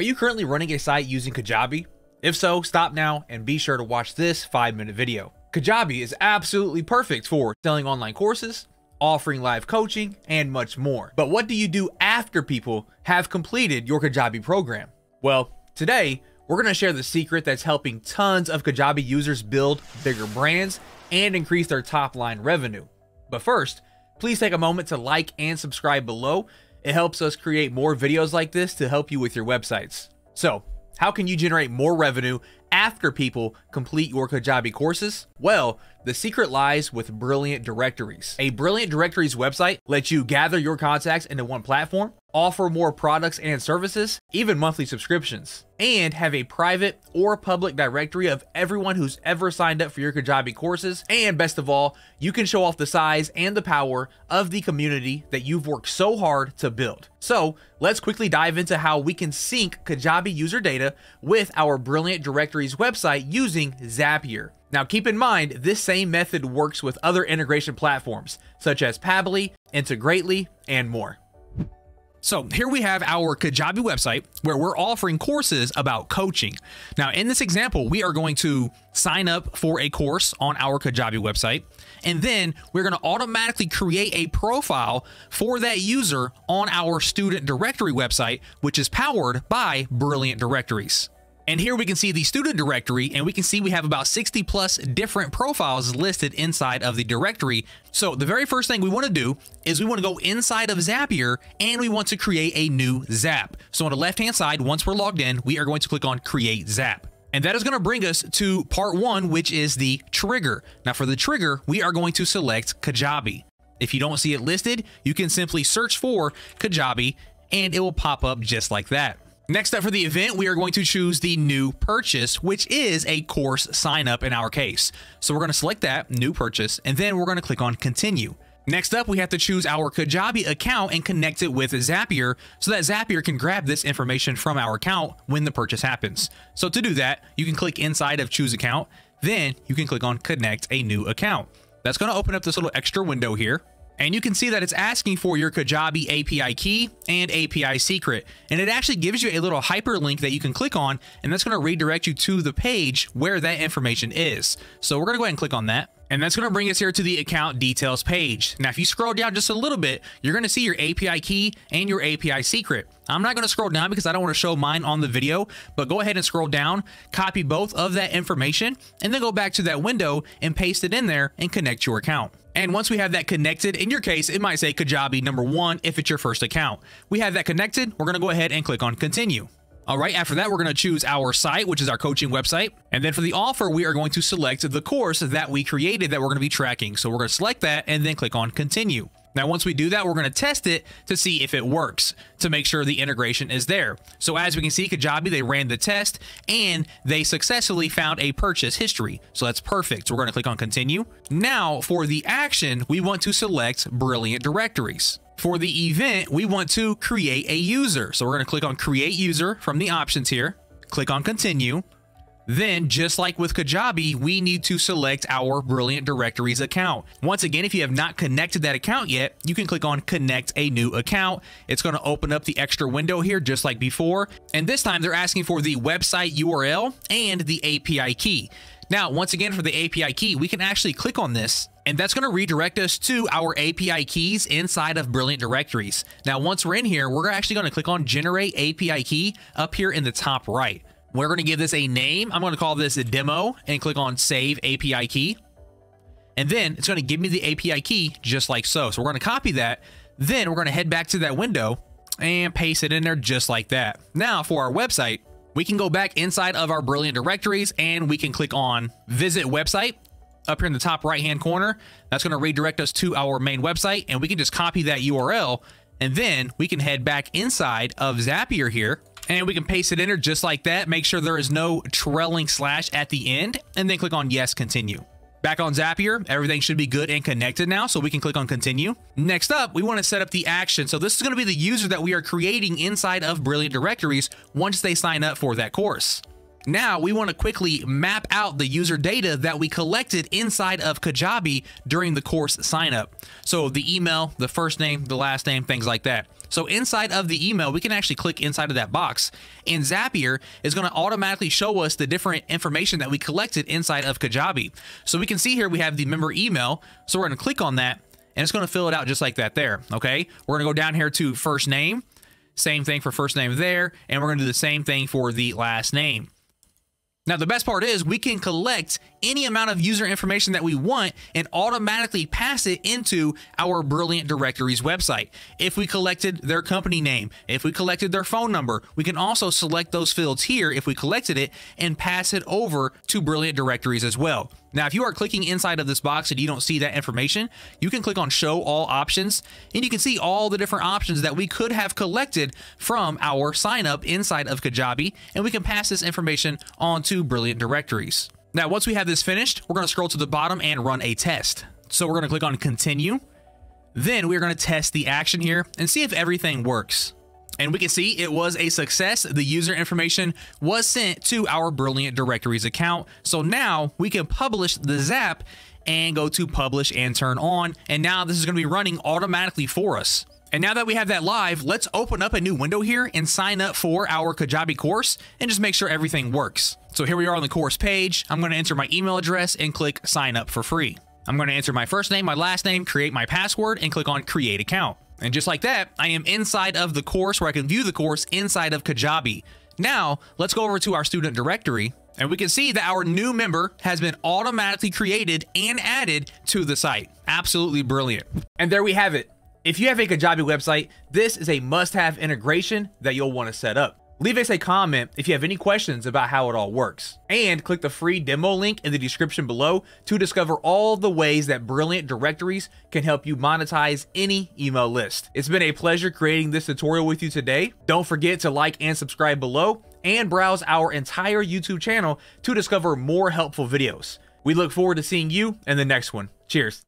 Are you currently running a site using Kajabi? If so, stop now and be sure to watch this 5 minute video. Kajabi is absolutely perfect for selling online courses, offering live coaching, and much more. But what do you do after people have completed your Kajabi program? Well, today we're going to share the secret that's helping tons of Kajabi users build bigger brands and increase their top line revenue. But first, please take a moment to like and subscribe below it helps us create more videos like this to help you with your websites. So, how can you generate more revenue after people complete your Kajabi courses? Well, the secret lies with Brilliant Directories. A Brilliant Directories website lets you gather your contacts into one platform, offer more products and services, even monthly subscriptions, and have a private or public directory of everyone who's ever signed up for your Kajabi courses. And best of all, you can show off the size and the power of the community that you've worked so hard to build. So let's quickly dive into how we can sync Kajabi user data with our Brilliant Directories website using Zapier. Now keep in mind, this same method works with other integration platforms, such as Pabbly, Integrately, and more. So here we have our Kajabi website where we're offering courses about coaching. Now in this example, we are going to sign up for a course on our Kajabi website, and then we're going to automatically create a profile for that user on our student directory website, which is powered by Brilliant Directories. And here we can see the student directory and we can see we have about 60 plus different profiles listed inside of the directory. So the very first thing we want to do is we want to go inside of Zapier and we want to create a new Zap. So on the left hand side, once we're logged in, we are going to click on create Zap. And that is going to bring us to part one, which is the trigger. Now for the trigger, we are going to select Kajabi. If you don't see it listed, you can simply search for Kajabi and it will pop up just like that. Next up for the event, we are going to choose the new purchase, which is a course sign up in our case. So we're going to select that, new purchase, and then we're going to click on continue. Next up, we have to choose our Kajabi account and connect it with Zapier so that Zapier can grab this information from our account when the purchase happens. So to do that, you can click inside of choose account, then you can click on connect a new account. That's going to open up this little extra window here and you can see that it's asking for your Kajabi API key and API secret. And it actually gives you a little hyperlink that you can click on, and that's going to redirect you to the page where that information is. So we're going to go ahead and click on that. And that's going to bring us here to the account details page. Now, if you scroll down just a little bit, you're going to see your API key and your API secret. I'm not going to scroll down because I don't want to show mine on the video, but go ahead and scroll down, copy both of that information, and then go back to that window and paste it in there and connect your account. And once we have that connected, in your case, it might say Kajabi number one if it's your first account. We have that connected, we're going to go ahead and click on continue. All right, after that, we're going to choose our site, which is our coaching website. And then for the offer, we are going to select the course that we created that we're going to be tracking. So we're going to select that and then click on continue. Now, once we do that, we're going to test it to see if it works to make sure the integration is there. So as we can see, Kajabi, they ran the test and they successfully found a purchase history. So that's perfect. So we're going to click on continue. Now for the action, we want to select brilliant directories. For the event, we want to create a user. So we're going to click on create user from the options here, click on continue. Then, just like with Kajabi, we need to select our Brilliant Directories account. Once again, if you have not connected that account yet, you can click on connect a new account. It's going to open up the extra window here, just like before. And this time they're asking for the website URL and the API key. Now, once again, for the API key, we can actually click on this and that's going to redirect us to our API keys inside of Brilliant Directories. Now, once we're in here, we're actually going to click on Generate API Key up here in the top right. We're going to give this a name. I'm going to call this a demo and click on Save API Key. And then it's going to give me the API key just like so. So we're going to copy that. Then we're going to head back to that window and paste it in there just like that. Now for our website, we can go back inside of our Brilliant Directories and we can click on Visit Website up here in the top right hand corner. That's going to redirect us to our main website and we can just copy that URL and then we can head back inside of Zapier here and we can paste it in there just like that. Make sure there is no trailing slash at the end and then click on yes, continue. Back on Zapier, everything should be good and connected now, so we can click on continue. Next up, we want to set up the action. So this is going to be the user that we are creating inside of Brilliant Directories once they sign up for that course. Now we want to quickly map out the user data that we collected inside of Kajabi during the course signup. So the email, the first name, the last name, things like that. So inside of the email, we can actually click inside of that box and Zapier is going to automatically show us the different information that we collected inside of Kajabi. So we can see here we have the member email. So we're going to click on that and it's going to fill it out just like that there. Okay. We're going to go down here to first name. Same thing for first name there. And we're going to do the same thing for the last name. Now, the best part is we can collect any amount of user information that we want and automatically pass it into our Brilliant Directories website. If we collected their company name, if we collected their phone number, we can also select those fields here if we collected it and pass it over to Brilliant Directories as well. Now, if you are clicking inside of this box and you don't see that information, you can click on show all options and you can see all the different options that we could have collected from our sign up inside of Kajabi and we can pass this information on to Brilliant Directories. Now, once we have this finished, we're going to scroll to the bottom and run a test. So we're going to click on continue. Then we're going to test the action here and see if everything works. And we can see it was a success. The user information was sent to our Brilliant Directories account. So now we can publish the Zap and go to publish and turn on. And now this is going to be running automatically for us. And now that we have that live, let's open up a new window here and sign up for our Kajabi course and just make sure everything works. So here we are on the course page. I'm going to enter my email address and click sign up for free. I'm going to enter my first name, my last name, create my password, and click on create account. And just like that, I am inside of the course where I can view the course inside of Kajabi. Now, let's go over to our student directory and we can see that our new member has been automatically created and added to the site. Absolutely brilliant. And there we have it. If you have a Kajabi website, this is a must-have integration that you'll want to set up. Leave us a comment if you have any questions about how it all works. And click the free demo link in the description below to discover all the ways that Brilliant Directories can help you monetize any email list. It's been a pleasure creating this tutorial with you today. Don't forget to like and subscribe below and browse our entire YouTube channel to discover more helpful videos. We look forward to seeing you in the next one. Cheers.